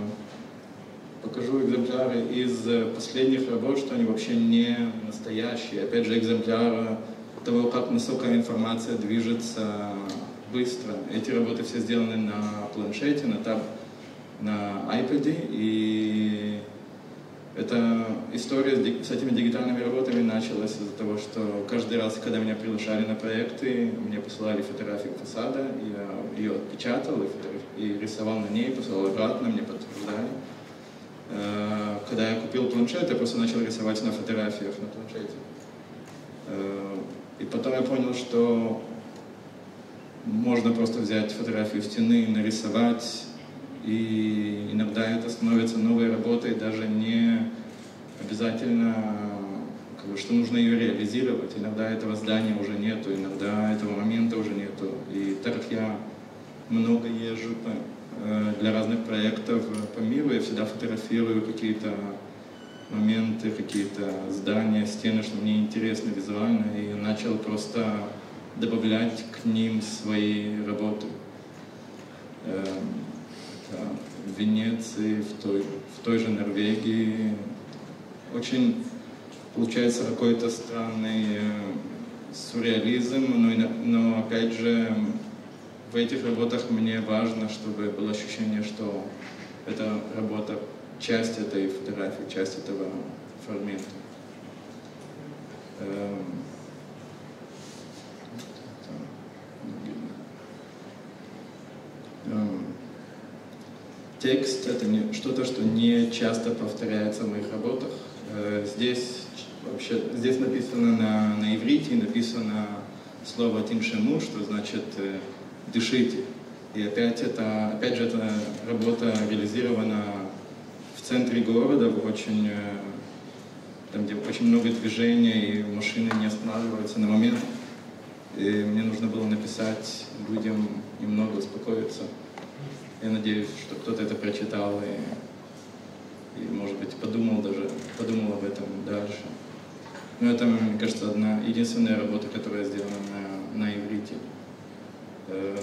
покажу экземпляры из последних работ, что они вообще не настоящие. Опять же, экземпляры того, как высокая информация движется быстро. Эти работы все сделаны на планшете, на, таб, на iPad, и эта история с этими дигитальными работами началась из-за того, что каждый раз, когда меня приглашали на проекты, мне посылали фотографию фасада, я ее отпечатал и, и рисовал на ней, посылал обратно, мне подтверждали. Э, когда я купил планшет, я просто начал рисовать на фотографиях на планшете. Э, и потом я понял, что можно просто взять фотографию стены, нарисовать, и иногда это становится новой работой, даже не обязательно, как бы, что нужно ее реализировать. Иногда этого здания уже нету, иногда этого момента уже нету. И так как я много езжу э, для разных проектов по миру, я всегда фотографирую какие-то моменты, какие-то здания, стены, что мне интересно визуально, и начал просто добавлять к ним свои работы. Эм, в Венеции, в той, в той же Норвегии. Очень получается какой-то странный э, сюрреализм, но, но опять же в этих работах мне важно, чтобы было ощущение, что эта работа часть этой фотографии, часть этого фрагмента. Текст — это что-то, что не часто повторяется в моих работах. Э, здесь вообще здесь написано на, на иврите, написано слово «тимшему», что значит э, «дышите». И опять, это, опять же, эта работа реализирована в центре города, в очень, э, там, где очень много движения, и машины не останавливаются на момент. И мне нужно было написать людям немного успокоиться. Я надеюсь, что кто-то это прочитал и, и, может быть, подумал даже, подумал об этом дальше. Но это, мне кажется, одна единственная работа, которая сделана на, на иврите. Э,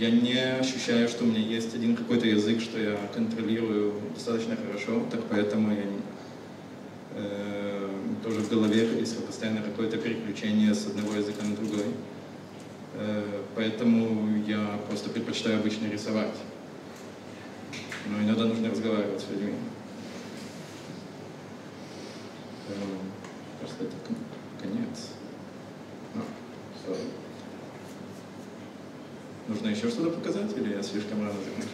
я не ощущаю, что у меня есть один какой-то язык, что я контролирую достаточно хорошо, так поэтому я э, тоже в голове есть постоянно какое-то переключение с одного языка на другой. Э, поэтому я просто предпочитаю обычно рисовать но иногда нужно разговаривать с людьми. Кажется, это конец. А, Нужно еще что-то показать, или я слишком рано закончил?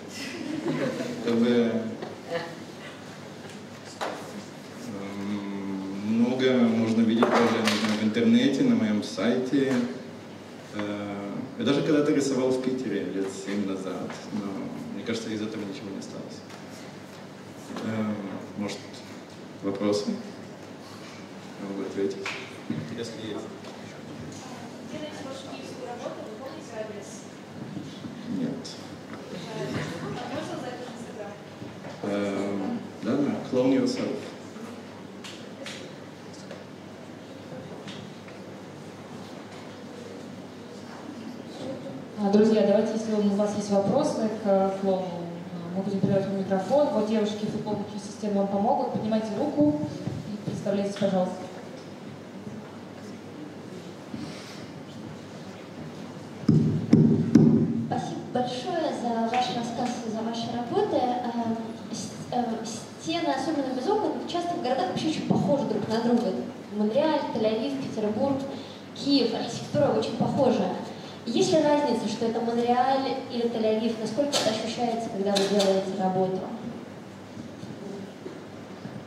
Как бы много можно видеть тоже в интернете, на моем сайте. Э, я даже когда-то рисовал в Питере лет семь назад, но кажется, из этого ничего не осталось. Эм, может, вопросы? Могу ответить, если есть. Нет. Эм, да, да, clone yourself. Друзья, давайте, если у вас есть вопросы к мы будем передавать микрофон. Вот девушки в футболке системы вам помогут. Поднимайте руку и представляйтесь, пожалуйста. Спасибо большое за ваш рассказ и за ваши работы. Эм, э, стены, особенно без окон, часто в городах вообще очень похожи друг на друга. Монреаль, Тель-Авив, Петербург, Киев, архитектура очень похожая. Есть ли разница, что это Монреаль или Тель-Авив? Насколько это ощущается, когда вы делаете работу?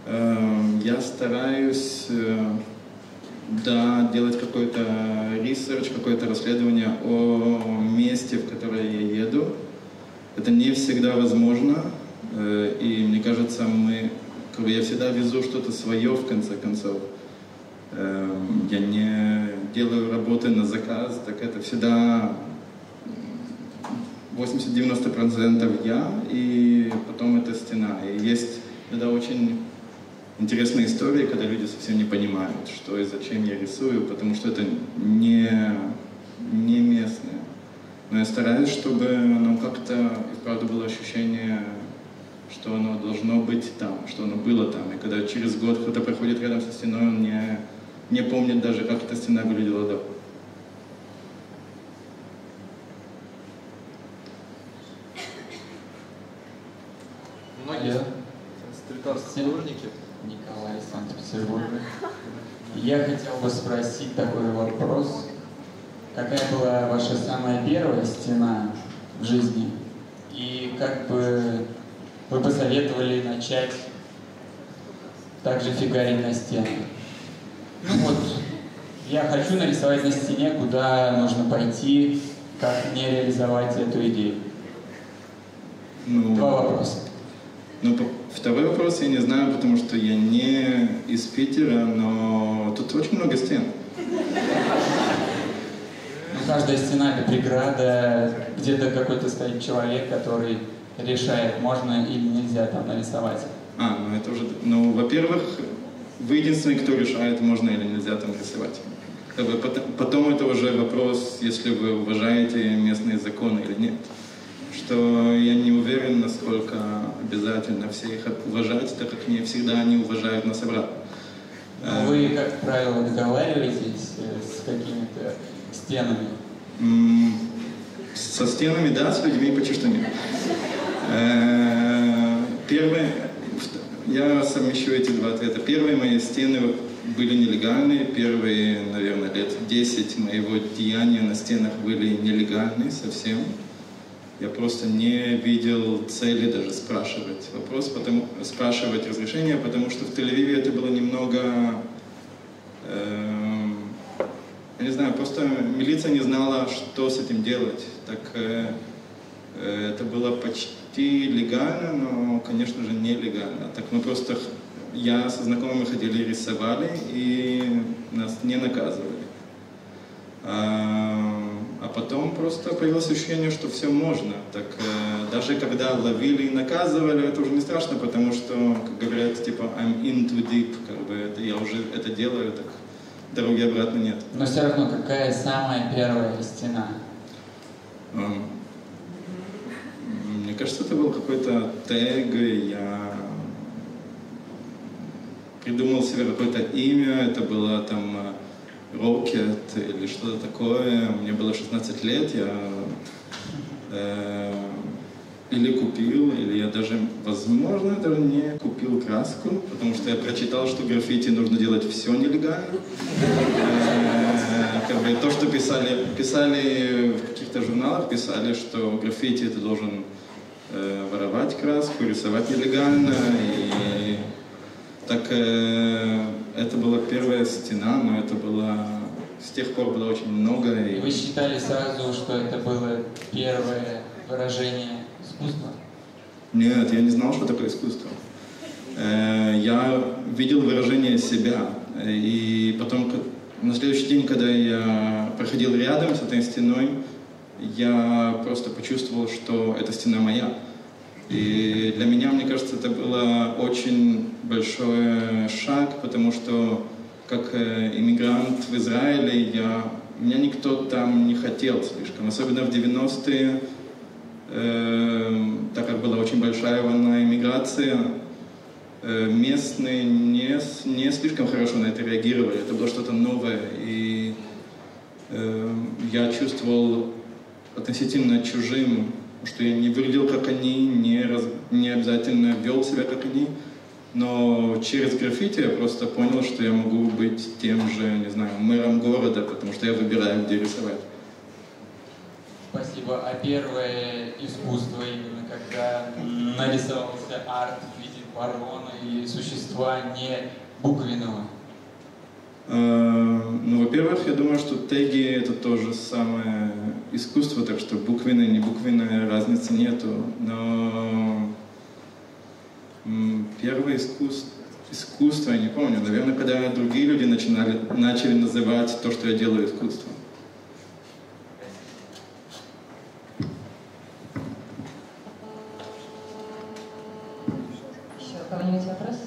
Эм, я стараюсь э, да, делать какой-то research, какое-то расследование о месте, в которое я еду. Это не всегда возможно, э, и мне кажется, мы, я всегда везу что-то свое в конце концов. Эм, я не делаю работы на заказ, так это всегда 80-90% я, и потом это стена. И есть иногда очень интересные истории, когда люди совсем не понимают, что и зачем я рисую, потому что это не, не местное. я стараюсь, чтобы оно как-то и правда было ощущение, что оно должно быть там, что оно было там. И когда через год кто-то проходит рядом со стеной, он не, не помнит даже, как эта стена выглядела до. Многие стрит-арт художники. Николай из Санкт-Петербурга. Я хотел бы спросить такой вопрос. Какая была ваша самая первая стена в жизни? И как бы вы посоветовали начать также фигарить на стены? Ну вот, я хочу нарисовать на стене, куда нужно пойти, как мне реализовать эту идею. Ну, Два вопроса. Ну, второй вопрос я не знаю, потому что я не из Питера, но тут очень много стен. Ну, каждая стена это преграда, где-то какой-то стоит человек, который решает, можно или нельзя там нарисовать. А, ну это уже... Ну, во-первых, вы единственный, кто решает, можно или нельзя там рисовать. Как бы потом, это уже вопрос, если вы уважаете местные законы или нет. Что я не уверен, насколько обязательно все их уважать, так как не всегда они уважают нас обратно. Но вы, как правило, договариваетесь э, с какими-то стенами. Со стенами, да, с людьми почти что нет. Э, Первое, я совмещу эти два ответа. Первые мои стены были нелегальные, первые, наверное, лет 10 моего деяния на стенах были нелегальные совсем. Я просто не видел цели даже спрашивать вопрос, потому, спрашивать разрешение, потому что в Тель-Авиве это было немного эм, я не знаю, просто милиция не знала, что с этим делать. Так э, э, это было почти легально, но, конечно же, нелегально. Так мы просто, я со знакомыми ходили, рисовали, и нас не наказывали. А, а потом просто появилось ощущение, что все можно. Так э, даже когда ловили и наказывали, это уже не страшно, потому что, как говорят, типа I'm in too deep, как бы это, я уже это делаю, так дороги обратно нет. Но все равно, какая самая первая стена? Кажется, это был какой-то тег, я придумал себе какое-то имя, это было там Rocket или что-то такое. Мне было 16 лет, я э, или купил, или я даже, возможно, даже не купил краску, потому что я прочитал, что граффити нужно делать все нелегально. Э, Как бы то, что писали, писали в каких-то журналах, писали, что граффити ты должен э, воровать краску, рисовать нелегально. И так э, это была первая стена, но это было с тех пор было очень много. И вы считали сразу, что это было первое выражение искусства? Нет, я не знал, что такое искусство. Э, Я видел выражение себя. И потом, на следующий день, когда я проходил рядом с этой стеной, я просто почувствовал, что эта стена моя. И для меня, мне кажется, это было очень большой шаг, потому что как э, иммигрант в Израиле я, меня никто там не хотел слишком, особенно в 90-е, э, так как была очень большая волна иммиграции, э, местные не, не слишком хорошо на это реагировали. Это было что-то новое. И э, я чувствовал относительно чужим, что я не выглядел как они, не, раз- не обязательно вел себя как они. Но через граффити я просто понял, что я могу быть тем же, не знаю, мэром города, потому что я выбираю, где рисовать. Спасибо. А первое искусство именно, когда нарисовался арт в виде ворона и существа не буквенного? Э, Ну, во-первых, я думаю, что теги — это тоже самое искусство, так что буквенное, не буквенное, разницы нету. Но первое искусство, искусство, я не помню, наверное, когда другие люди начинали, начали называть то, что я делаю, искусством. Еще у кого-нибудь вопрос?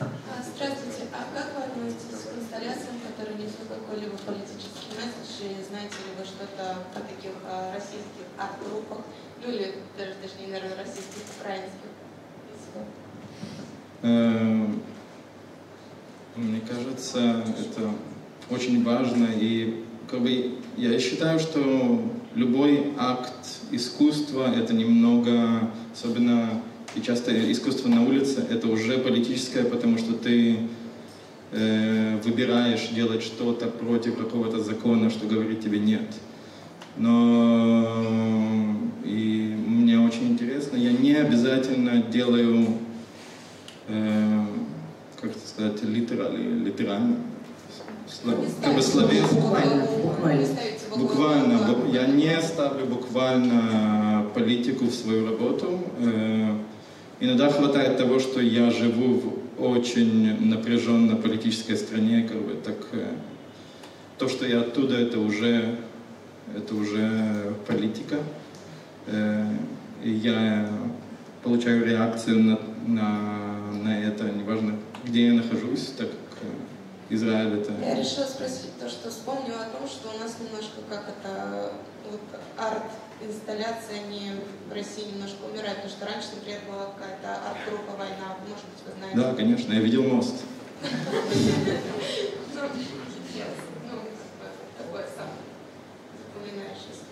А, Здравствуйте. А как вы относитесь к инсталляциям, которые несут какой-либо политический месседжи, знаете ли вы что-то о таких российских арт-группах, ну или даже, точнее, наверное, российских, украинских? Эм, мне кажется, это очень важно. И как бы, я считаю, что любой акт искусства — это немного, особенно и часто искусство на улице, это уже политическое, потому что ты э, выбираешь делать что-то против какого-то закона, что говорит тебе нет. Но и мне очень интересно, я не обязательно делаю, э, как это сказать, литерально, литерально, как бы словес, Буквально, буквально. буквально, я не ставлю буквально политику в свою работу. Э, Иногда хватает того, что я живу в очень напряженно политической стране, как бы так. э, То, что я оттуда, это уже, это уже политика. Э, И я получаю реакцию на, на, на это, неважно, где я нахожусь, так как э, Израиль это... Я решила спросить то, что вспомнила о том, что у нас немножко как это вот арт-инсталляция, они в России немножко умирают, потому что раньше, например, была какая-то арт-группа «Война», может быть, вы знаете. Да, конечно, я видел мост. Ну.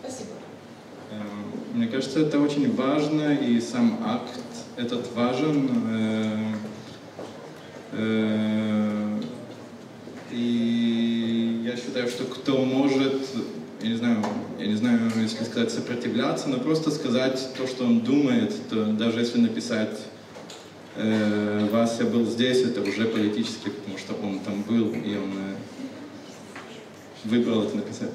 Спасибо. Эм, Мне кажется, это очень важно, и сам акт этот важен. Не сказать сопротивляться, но просто сказать то, что он думает, то даже если написать э, Вася был здесь, это уже политически, потому что он там был, и он э, выбрал это написать.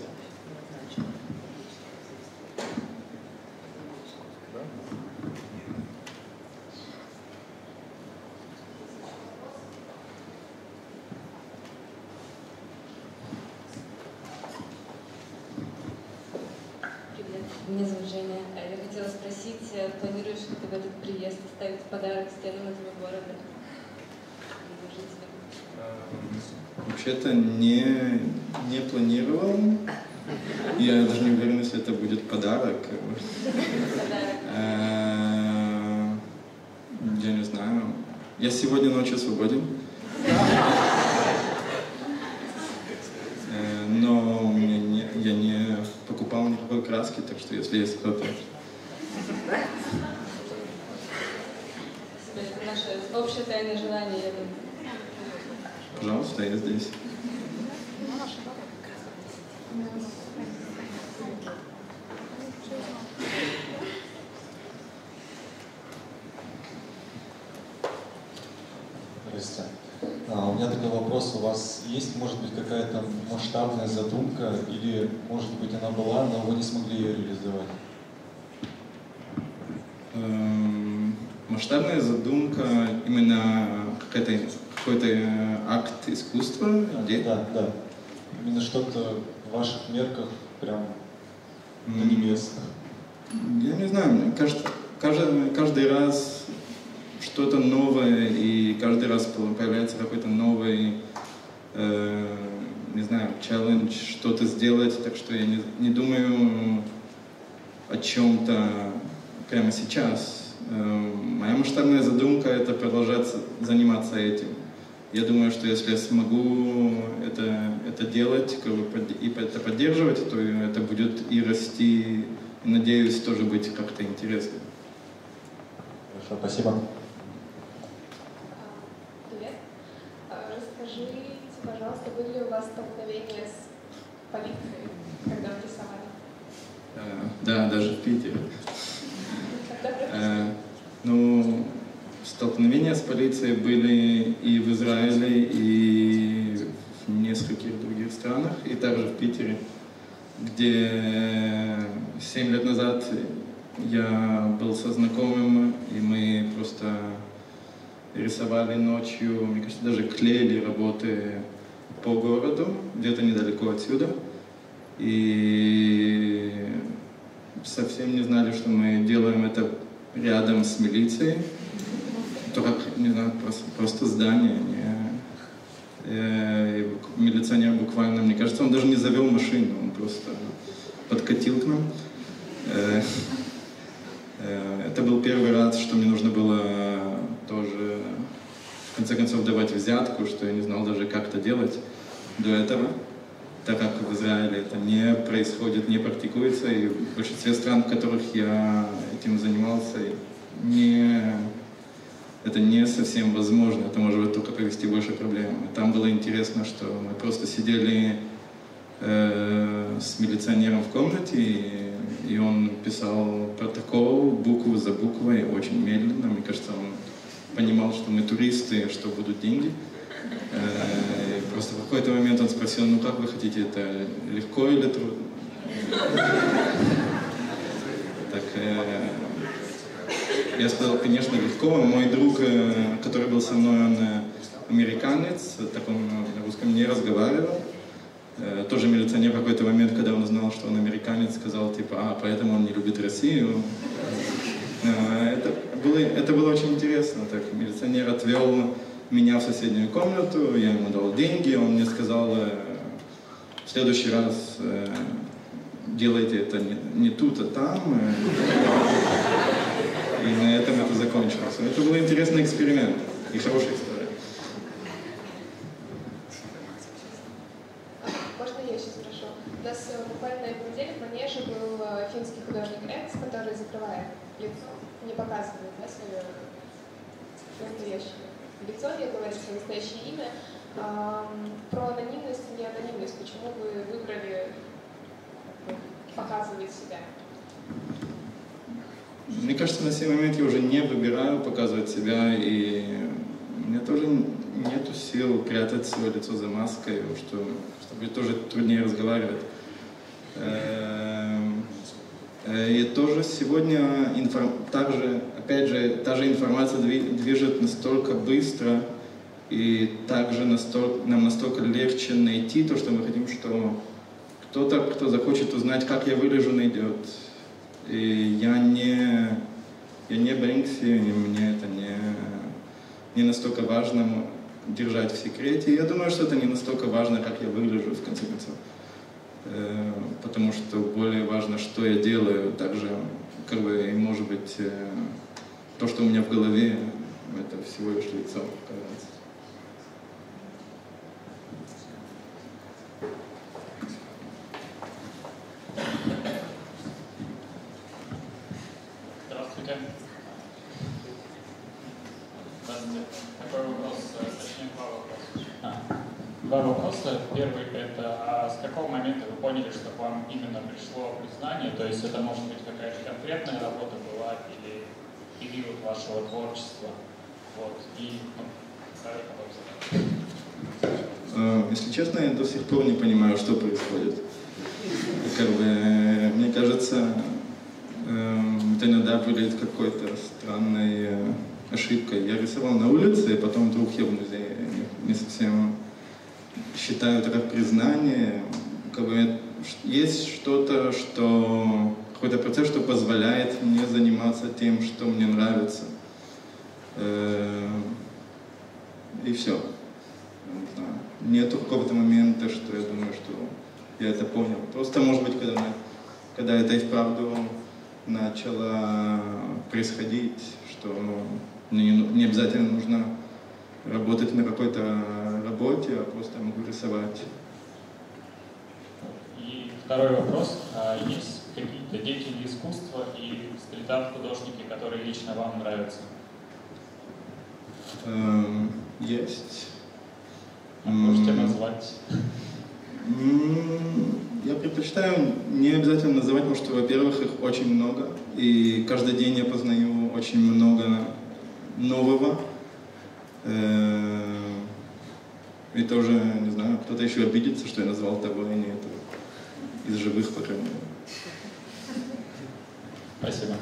Привет, меня зовут Женя. А Я хотела спросить, э, планируешь ли ты в этот приезд оставить подарок стенам этого города? Или жителям? Вообще-то не, не планировал. Я даже не уверен, если это будет подарок. Э, Я не знаю. Я сегодня ночью свободен. Э, Но у меня не- я не покупал никакой краски, так что если есть кто-то... Наше общее тайное желание, я думаю. Пожалуйста, я здесь. Здрасте. А, у меня такой вопрос. У вас есть, может быть, какая-то масштабная задумка, или, может быть, она была, но вы не смогли ее реализовать? Эм, Масштабная задумка именно какой-то какой-то э, акт искусства? Где? Да, да. Именно что-то в ваших мерках прям на небес. Я не знаю, мне кажется, каждый, каждый раз что-то новое, и каждый раз появляется какой-то новый, э, не знаю, челлендж, что-то сделать, так что я не, не думаю о чем-то прямо сейчас. Э, моя масштабная задумка — это продолжать заниматься этим. Я думаю, что если я смогу это, это делать как бы, и это поддерживать, то это будет и расти, и, надеюсь, тоже быть как-то интересным. Хорошо, спасибо. Привет. А, Расскажите, пожалуйста, были ли у вас столкновения с полицией, когда вы рисовали? Э, Да, даже в Питере. Ну, столкновения с полицией были и в Израиле, и в нескольких других странах, и также в Питере, где семь лет назад я был со знакомым, и мы просто рисовали ночью, мне кажется, даже клеили работы по городу, где-то недалеко отсюда. И совсем не знали, что мы делаем это рядом с милицией. То как, не знаю, просто, просто здание. Не... Э, милиционер буквально, мне кажется, он даже не завел машину, он просто подкатил к нам. Э, э, это был первый раз, что мне нужно было тоже, в конце концов, давать взятку, что я не знал даже, как это делать до этого, так как в Израиле это не происходит, не практикуется, и в большинстве стран, в которых я этим занимался, не это не совсем возможно, это может быть только привести больше проблем. там было интересно, что мы просто сидели э, с милиционером в комнате, и, и он писал протокол букву за буквой, очень медленно. Мне кажется, он понимал, что мы туристы, что будут деньги. Э, просто в какой-то момент он спросил, ну как вы хотите, это легко или трудно? Так, э, я сказал, конечно, легко. Мой друг, э, который был со мной, он э, американец, так он на русском не разговаривал. Э, тоже милиционер в какой-то момент, когда он узнал, что он американец, сказал, типа, а, поэтому он не любит Россию. Это было, это было очень интересно. Так, милиционер отвел меня в соседнюю комнату, я ему дал деньги, он мне сказал, в следующий раз делайте это не, не тут, а там. И на этом это закончилось. Это был интересный эксперимент и хорошая история. Можно я еще спрошу? Нас э, буквально этой неделе в Манеже был э, финский художник Экс, который закрывает лицо, не показывает да, свое настоящее лицо, не говорит настоящее имя. Про анонимность и неанонимность. Почему вы выбрали показывать себя? Мне кажется, на сей момент я уже не выбираю показывать себя, и меня тоже нету сил прятать свое лицо за маской, что, чтобы тоже труднее разговаривать. Эм, и тоже сегодня информ... также, опять же, та же информация движет настолько быстро, и также настолько, нам настолько легче найти то, что мы хотим, что кто-то, кто захочет узнать, как я выгляжу, найдет и я не, я не Бэнкси, и мне это не, не настолько важно держать в секрете. Я думаю, что это не настолько важно, как я выгляжу, в конце концов. Э, потому что более важно, что я делаю, также, как бы, и может быть, э, то, что у меня в голове, это всего лишь лицо, кажется. Два вопроса. Первый – это а с какого момента вы поняли, что к вам именно пришло признание? То есть это может быть какая-то конкретная работа была или период вашего творчества? Вот. И ну. Э, если честно, я до сих пор не понимаю, что происходит. Как бы, мне кажется, эм, это иногда выглядит какой-то странной э, ошибкой. Я рисовал на улице, и потом вдруг я в музее. Не совсем считаю это как признание. Бы есть что-то, что какой-то процесс, что позволяет мне заниматься тем, что мне нравится. Э, и все. Нету какого-то момента, что я думаю, что я это понял. Просто, может быть, когда, когда это и вправду начало происходить, что мне не обязательно нужно работать на какой-то работе, а просто могу рисовать. И второй вопрос. А есть какие-то деятели искусства и стрит-арт-художники, которые лично вам нравятся? Эм, есть. А можете назвать? Я предпочитаю не обязательно называть, потому что, во-первых, их очень много, и каждый день я познаю очень много нового. И тоже, не знаю, кто-то еще обидится, что я назвал того, а не этого. Из живых, по крайней мере. Спасибо.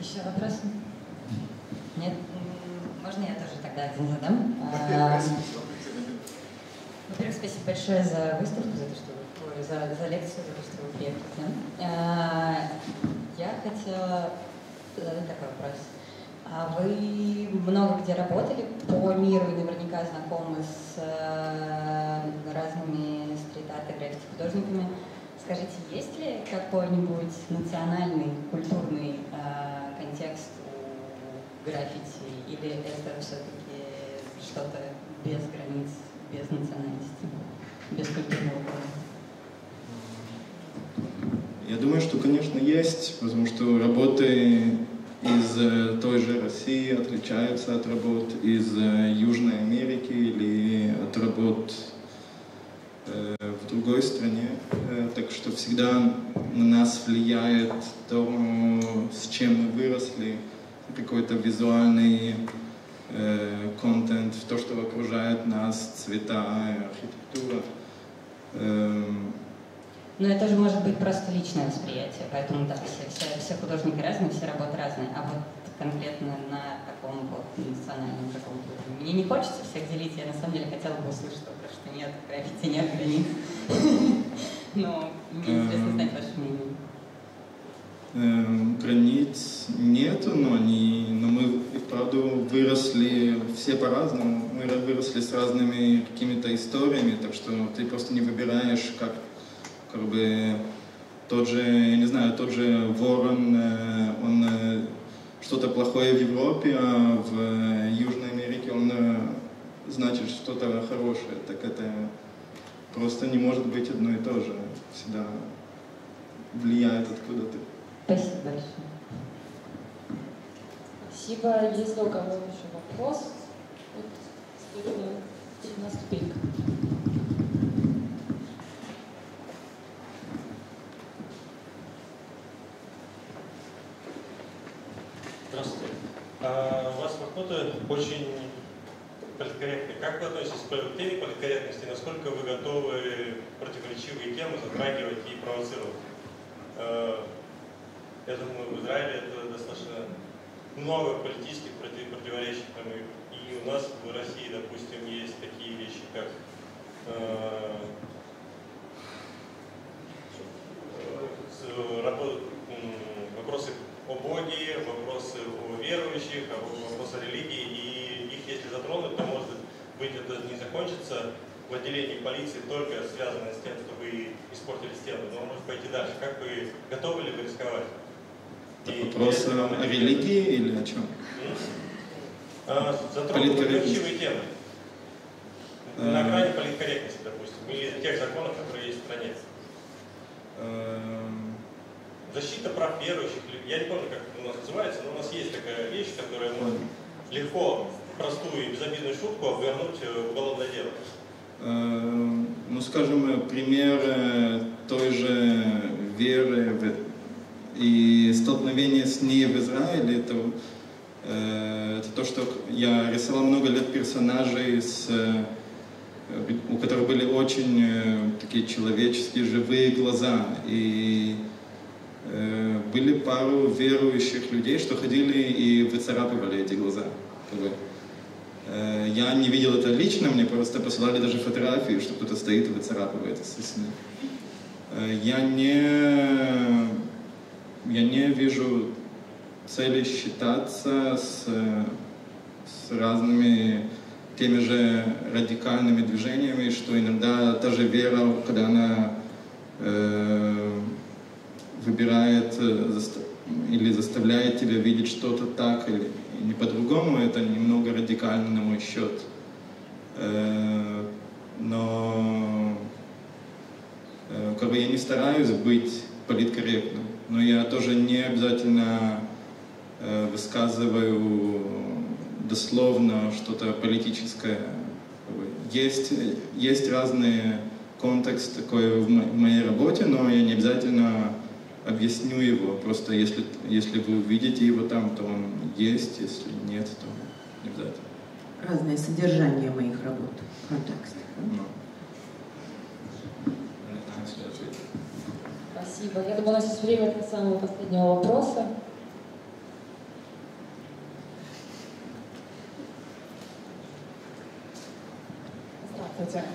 Еще вопрос? Нет? Можно я тоже тогда один задам? А, во-первых, спасибо большое за выставку, за то, что вы, за, за лекцию, за то, что вы приехали. А, я хотела задать такой вопрос. А вы много где работали по миру и наверняка знакомы с э, разными стрит-арт граффити-художниками. Скажите, есть ли какой-нибудь национальный культурный э, контекст у граффити, или это все-таки что-то без границ, без национальности, без культурного кода? Я думаю, что, конечно, есть, потому что работы из э, той же России отличаются от работ из э, Южной Америки или от работ э, в другой стране. Так что всегда на нас влияет то, с чем мы выросли, какой-то визуальный контент, то, что окружает нас, цвета, архитектура. Эм, но это же может быть просто личное восприятие, поэтому да, все, все, все художники разные, все работы разные, а вот конкретно на таком вот национальном каком-то уровне. Мне не хочется всех делить, я на самом деле хотела бы услышать только, что нет граффити, нет границ. [LAUGHS] Но мне интересно знать ваше мнение. Эм, границ нету, но, они, но мы и вправду выросли все по-разному. Мы выросли с разными какими-то историями, так что ты просто не выбираешь, как как бы тот же, я не знаю, тот же Ворон, э, он э, что-то плохое в Европе, а в э, Южной Америке он значит что-то хорошее. Так это просто не может быть одно и то же. Всегда влияет откуда-то. Спасибо большое. Спасибо. Есть у кого еще вопрос? Вот, на ступеньках. А, у вас подходы очень политкорректны. Как вы относитесь к теме политкорректности? Насколько вы готовы противоречивые темы затрагивать и провоцировать? А, я думаю, в Израиле это достаточно много политических противоречий. И у нас в России, допустим, есть такие вещи, как а, вопросы о Боге, вопросы о верующих, вопросы о религии, и их если затронуть, то может быть это не закончится в отделении полиции только связанное с тем, что вы испортили стену, но может пойти дальше. Как вы готовы ли вы рисковать? И вопрос о религии или о чем? А, противоречивые темы. На грани политкорректности, допустим, или тех законов, которые есть в стране. Эм, защита прав верующих, я не помню, как у нас называется, но у нас есть такая вещь, которая может легко простую и безобидную шутку обвернуть в уголовное дело. Эм, ну, скажем, пример той же веры и столкновения с ней в Израиле, это, э, это то, что я рисовал много лет персонажей, с, э, у которых были очень э, такие человеческие, живые глаза. И Э, были пару верующих людей, что ходили и выцарапывали эти глаза. Как бы. Э, я не видел это лично, мне просто посылали даже фотографии, что кто-то стоит и выцарапывает, естественно. Э, я не, я не вижу цели считаться с, с разными теми же радикальными движениями, что иногда та же вера, когда она э, выбирает э, или заставляет тебя видеть что-то так или не по-другому, это немного радикально на мой счет. Э, но э, как бы я не стараюсь быть политкорректным, но я тоже не обязательно высказываю дословно что-то политическое. Есть, есть разные контекст такой в моей работе, но я не обязательно объясню его. Просто если, если вы увидите его там, то он есть, если нет, то не обязательно. Разное содержание моих работ в контексте. Ну. Спасибо. Я думаю, у нас есть время для самого последнего вопроса. Здравствуйте.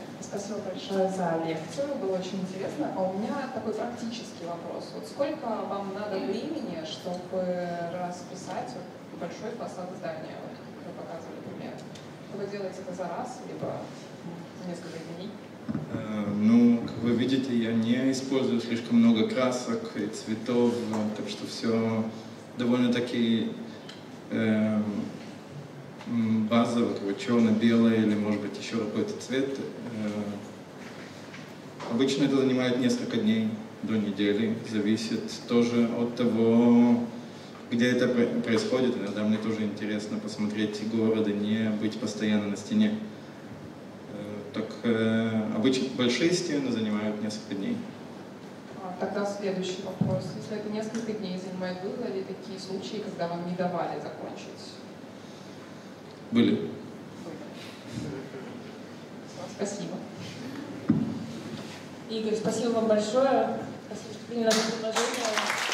Спасибо большое за лекцию, было очень интересно. А у меня такой практический вопрос. Вот сколько вам надо времени, чтобы расписать большой фасад здания, вот, как вы показывали пример. Вы делаете это за раз, либо несколько дней? Э, Ну, как вы видите, я не использую слишком много красок и цветов, э, так что все довольно-таки э, м, базово, как бы черно-белое или, может быть, еще какой-то цвет. Э, Обычно это занимает несколько дней до недели, зависит тоже от того, где это про- происходит. Иногда мне тоже интересно посмотреть город и не быть постоянно на стене. Э, Так э, обычно большие стены занимают несколько дней. А, Тогда следующий вопрос. Если это несколько дней занимает, было ли такие случаи, когда вам не давали закончить? Были. Спасибо. Игорь, спасибо вам большое. Спасибо, что приняли наше предложение.